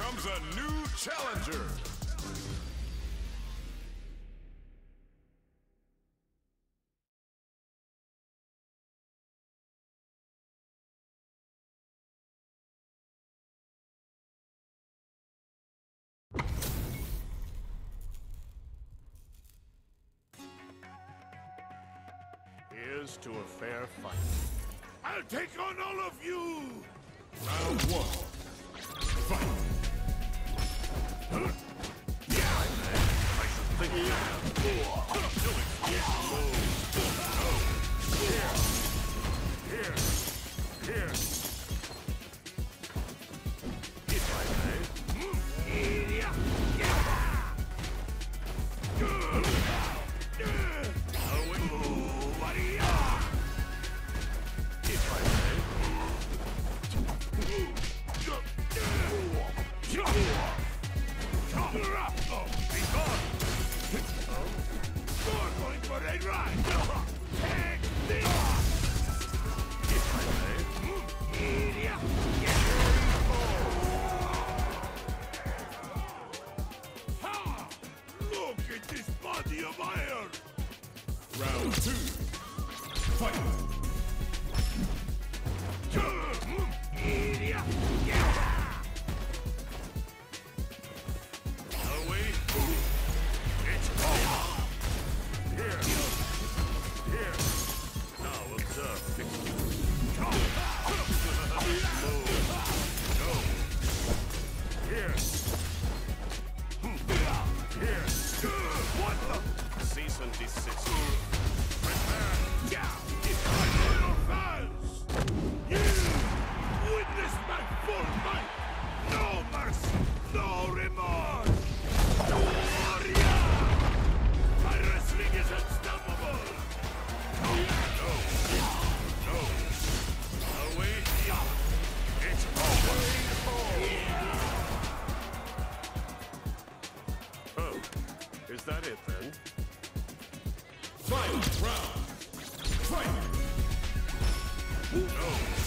comes a new challenger. Here's to a fair fight. I'll take on all of you! yeah Lord. Round two. Fight. Is that it then? Final round! Fight! No!